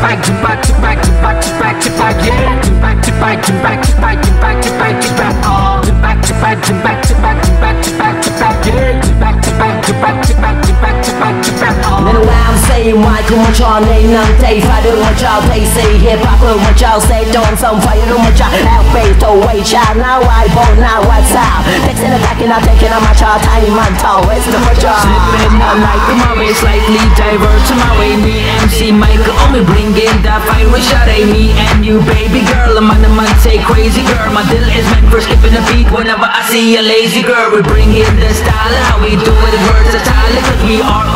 back to back to back to back to back to back yeah to back to back to back to back to back to back to back all to back to back to back to back to back to back to back yeah to back to back to back to back to back to back to back all nên I'm saying why không muốn cho nên năng tay phải đưa một trao tay say hip hop hơn một trao say don't some fire đưa một trao out face to way child now I born now what's up next in the back and I'm taking on my child tiny man tall it's the first job slipping I'm like my way slightly divert to my way me that fire shot at me and you, baby girl. I'm on the man, say crazy girl. My deal is meant for skipping the beat whenever I see a lazy girl. We bring in the style, how we do it versatile. Cause we are